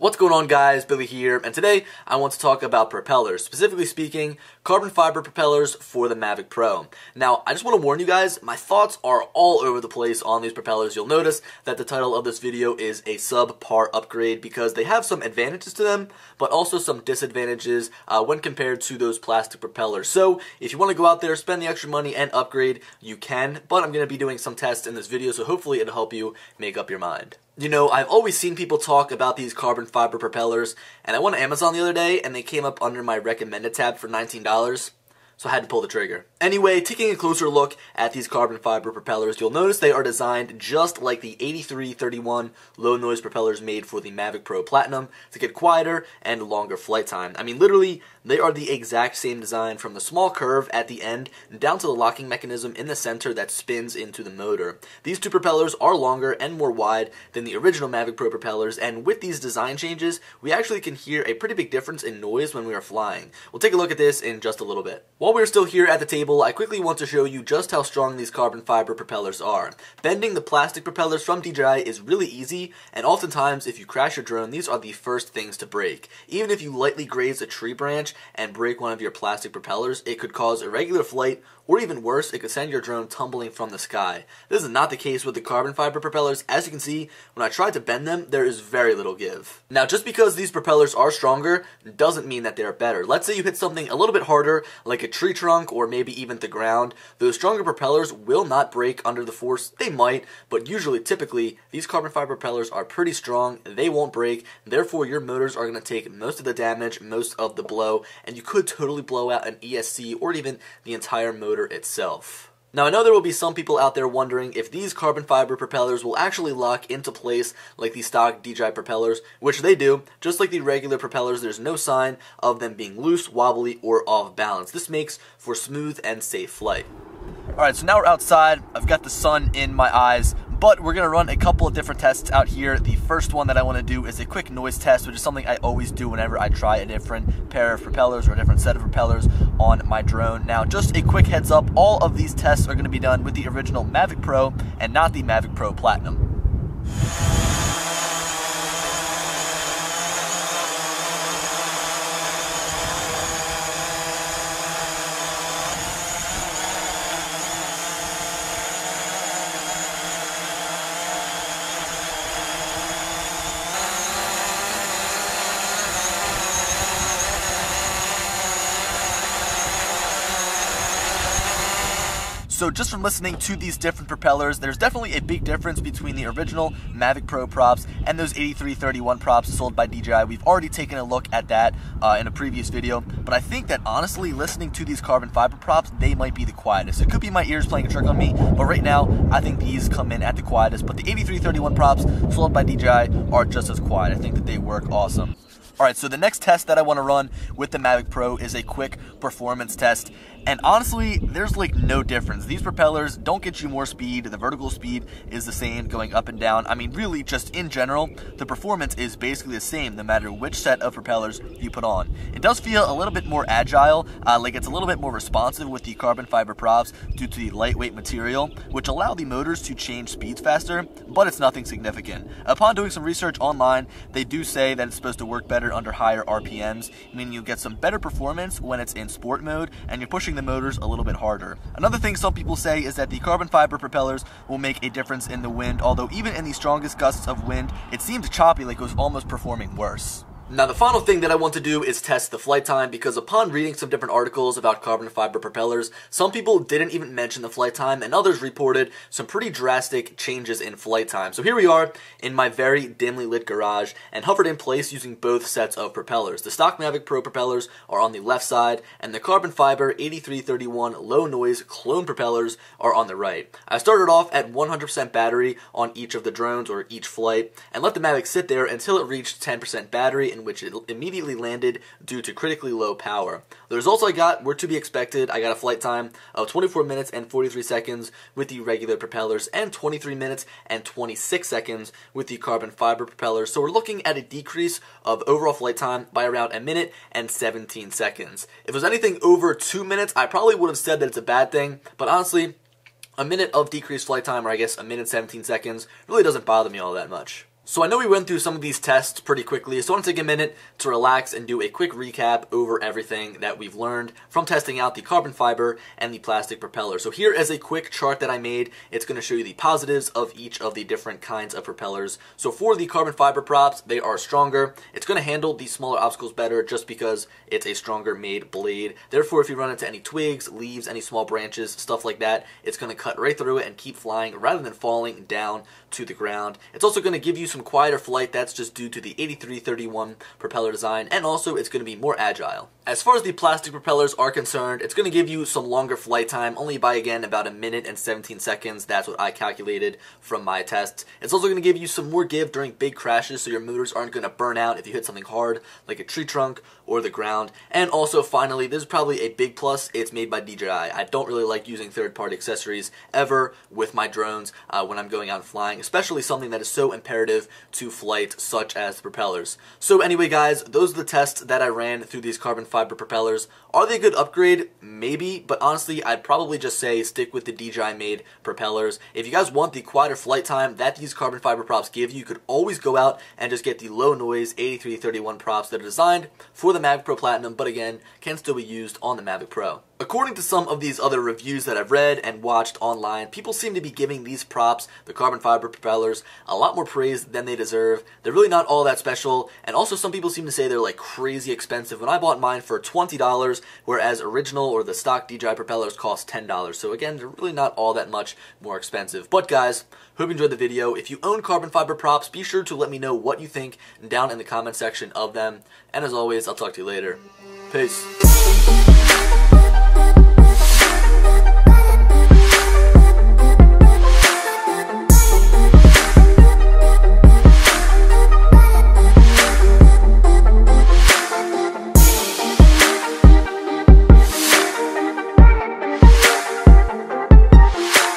What's going on guys, Billy here, and today I want to talk about propellers, specifically speaking, carbon fiber propellers for the Mavic Pro. Now, I just want to warn you guys, my thoughts are all over the place on these propellers. You'll notice that the title of this video is a subpar upgrade because they have some advantages to them, but also some disadvantages uh, when compared to those plastic propellers. So, if you want to go out there, spend the extra money and upgrade, you can, but I'm going to be doing some tests in this video, so hopefully it'll help you make up your mind. You know, I've always seen people talk about these carbon fiber propellers, and I went to Amazon the other day and they came up under my recommended tab for $19 so I had to pull the trigger. Anyway, taking a closer look at these carbon fiber propellers, you'll notice they are designed just like the 8331 low noise propellers made for the Mavic Pro Platinum to get quieter and longer flight time. I mean, literally, they are the exact same design from the small curve at the end down to the locking mechanism in the center that spins into the motor. These two propellers are longer and more wide than the original Mavic Pro propellers, and with these design changes, we actually can hear a pretty big difference in noise when we are flying. We'll take a look at this in just a little bit. While we're still here at the table, I quickly want to show you just how strong these carbon fiber propellers are. Bending the plastic propellers from DJI is really easy, and oftentimes if you crash your drone, these are the first things to break. Even if you lightly graze a tree branch and break one of your plastic propellers, it could cause irregular flight or even worse, it could send your drone tumbling from the sky. This is not the case with the carbon fiber propellers. As you can see, when I try to bend them, there is very little give. Now, just because these propellers are stronger doesn't mean that they are better. Let's say you hit something a little bit harder, like a tree trunk or maybe even the ground. Those stronger propellers will not break under the force. They might, but usually, typically, these carbon fiber propellers are pretty strong. They won't break. Therefore, your motors are going to take most of the damage, most of the blow, and you could totally blow out an ESC or even the entire motor itself. Now I know there will be some people out there wondering if these carbon fiber propellers will actually lock into place like the stock DJI propellers, which they do. Just like the regular propellers, there's no sign of them being loose, wobbly, or off balance. This makes for smooth and safe flight. Alright, so now we're outside. I've got the sun in my eyes. But we're to run a couple of different tests out here. The first one that I want to do is a quick noise test, which is something I always do whenever I try a different pair of propellers or a different set of propellers on my drone. Now, just a quick heads up, all of these tests are to be done with the original Mavic Pro and not the Mavic Pro Platinum. So just from listening to these different propellers, there's definitely a big difference between the original Mavic Pro props and those 8331 props sold by DJI. We've already taken a look at that uh, in a previous video, but I think that honestly, listening to these carbon fiber props, they might be the quietest. It could be my ears playing a trick on me, but right now, I think these come in at the quietest, but the 8331 props sold by DJI are just as quiet. I think that they work awesome. All right, so the next test that I want to run with the Mavic Pro is a quick performance test. And honestly, there's like no difference. These propellers don't get you more speed. The vertical speed is the same going up and down. I mean, really, just in general, the performance is basically the same no matter which set of propellers you put on. It does feel a little bit more agile, uh, like it's a little bit more responsive with the carbon fiber props due to the lightweight material, which allow the motors to change speeds faster, but it's nothing significant. Upon doing some research online, they do say that it's supposed to work better under higher RPMs, meaning you get some better performance when it's in sport mode and you're pushing pushing the motors a little bit harder. Another thing some people say is that the carbon fiber propellers will make a difference in the wind, although even in the strongest gusts of wind, it seems choppy like it was almost performing worse. Now the final thing that I want to do is test the flight time because upon reading some different articles about carbon fiber propellers, some people didn't even mention the flight time and others reported some pretty drastic changes in flight time. So here we are in my very dimly lit garage and hovered in place using both sets of propellers. The stock Mavic Pro propellers are on the left side and the carbon fiber 8331 low noise clone propellers are on the right. I started off at 100% battery on each of the drones or each flight and let the Mavic sit there until it reached 10% battery which it immediately landed due to critically low power. The results I got were to be expected. I got a flight time of 24 minutes and 43 seconds with the regular propellers and 23 minutes and 26 seconds with the carbon fiber propellers. So we're looking at a decrease of overall flight time by around a minute and 17 seconds. If it was anything over two minutes, I probably would have said that it's a bad thing, but honestly, a minute of decreased flight time, or I guess a minute 17 seconds, really doesn't bother me all that much. So I know we went through some of these tests pretty quickly, so I want to take a minute to relax and do a quick recap over everything that we've learned from testing out the carbon fiber and the plastic propeller. So here is a quick chart that I made. It's going to show you the positives of each of the different kinds of propellers. So for the carbon fiber props, they are stronger. It's going to handle these smaller obstacles better just because it's a stronger made blade. Therefore, if you run into any twigs, leaves, any small branches, stuff like that, it's going to cut right through it and keep flying rather than falling down to the ground. It's also going to give you some quieter flight. That's just due to the 8331 propeller design, and also it's going to be more agile. As far as the plastic propellers are concerned, it's going to give you some longer flight time, only by again about a minute and 17 seconds. That's what I calculated from my tests. It's also going to give you some more give during big crashes, so your motors aren't going to burn out if you hit something hard, like a tree trunk or the ground. And also, finally, this is probably a big plus. It's made by DJI. I don't really like using third-party accessories ever with my drones uh, when I'm going out and flying, especially something that is so imperative to flight, such as the propellers. So anyway, guys, those are the tests that I ran through these carbon fiber propellers. Are they a good upgrade? Maybe, but honestly, I'd probably just say stick with the DJI made propellers. If you guys want the quieter flight time that these carbon fiber props give you, you could always go out and just get the low noise 8331 props that are designed for the Mavic Pro Platinum, but again, can still be used on the Mavic Pro. According to some of these other reviews that I've read and watched online, people seem to be giving these props, the carbon fiber propellers, a lot more praise than they deserve. They're really not all that special, and also some people seem to say they're like crazy expensive. When I bought mine for $20, whereas original or the stock DJI propellers cost $10. So again, they're really not all that much more expensive. But guys, hope you enjoyed the video. If you own carbon fiber props, be sure to let me know what you think down in the comment section of them. And as always, I'll talk to you later. Peace.